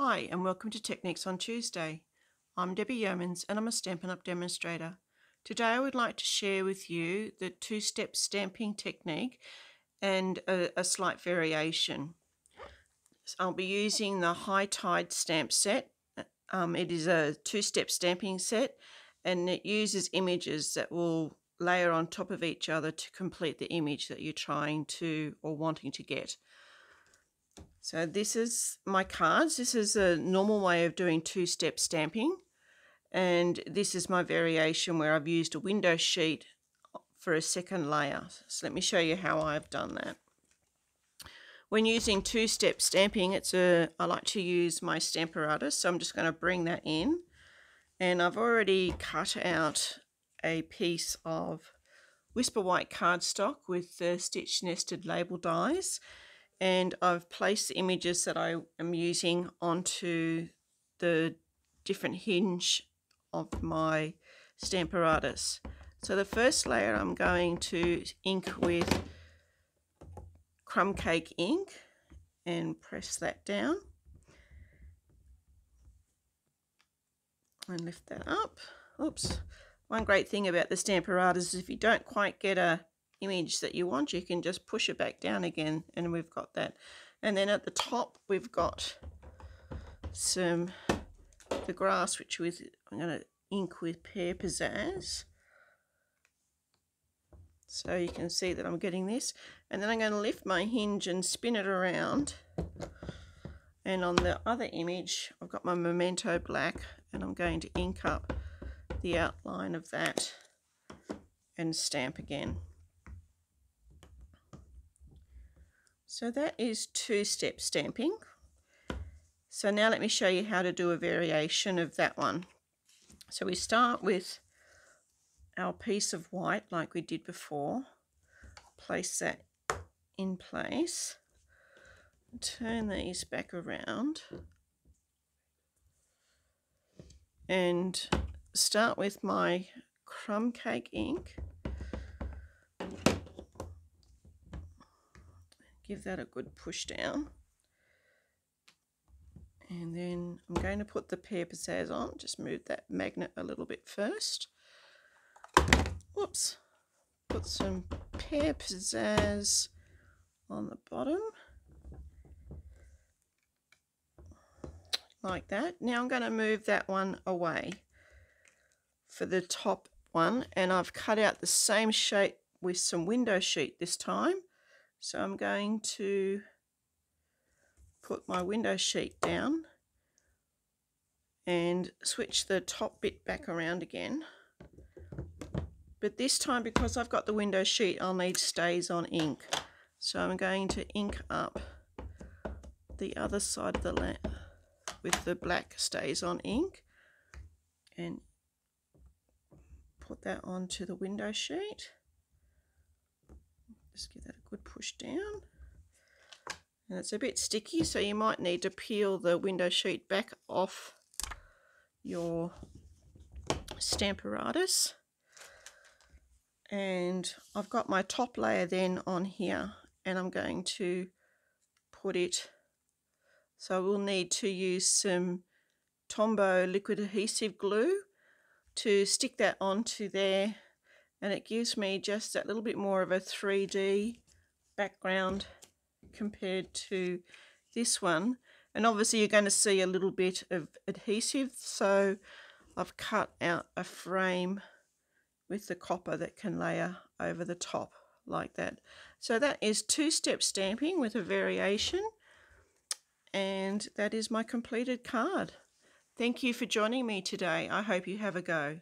Hi and welcome to Techniques on Tuesday. I'm Debbie Yeomans and I'm a Stampin' Up! demonstrator. Today I would like to share with you the two-step stamping technique and a, a slight variation. So I'll be using the High Tide stamp set. Um, it is a two-step stamping set and it uses images that will layer on top of each other to complete the image that you're trying to or wanting to get. So this is my cards. This is a normal way of doing two-step stamping. And this is my variation where I've used a window sheet for a second layer. So let me show you how I've done that. When using two-step stamping, it's a I like to use my Stamparatus, so I'm just going to bring that in. And I've already cut out a piece of Whisper White cardstock with the stitch nested label dies and I've placed the images that I am using onto the different hinge of my Stamparatus. So the first layer I'm going to ink with crumb cake ink and press that down and lift that up. Oops. One great thing about the Stamparatus is if you don't quite get a image that you want, you can just push it back down again and we've got that. And then at the top we've got some the grass which with I'm going to ink with Pear Pizzazz. So you can see that I'm getting this. And then I'm going to lift my hinge and spin it around. And on the other image, I've got my Memento Black and I'm going to ink up the outline of that and stamp again. So that is two-step stamping. So now let me show you how to do a variation of that one. So we start with our piece of white like we did before. Place that in place. Turn these back around. And start with my crumb cake ink. Give that a good push down. And then I'm going to put the Pear Pizzazz on, just move that magnet a little bit first. Whoops. Put some Pear Pizzazz on the bottom. Like that. Now I'm going to move that one away for the top one. And I've cut out the same shape with some window sheet this time. So I'm going to put my window sheet down and switch the top bit back around again. But this time, because I've got the window sheet, I'll need StazOn ink. So I'm going to ink up the other side of the lamp with the black StazOn ink and put that onto the window sheet. Just give that a good push down. And it's a bit sticky, so you might need to peel the window sheet back off your Stamparatus. And I've got my top layer then on here, and I'm going to put it, so we'll need to use some Tombow liquid adhesive glue to stick that onto there and it gives me just that little bit more of a 3D background compared to this one. And obviously you're going to see a little bit of adhesive so I've cut out a frame with the copper that can layer over the top like that. So that is two-step stamping with a variation and that is my completed card. Thank you for joining me today. I hope you have a go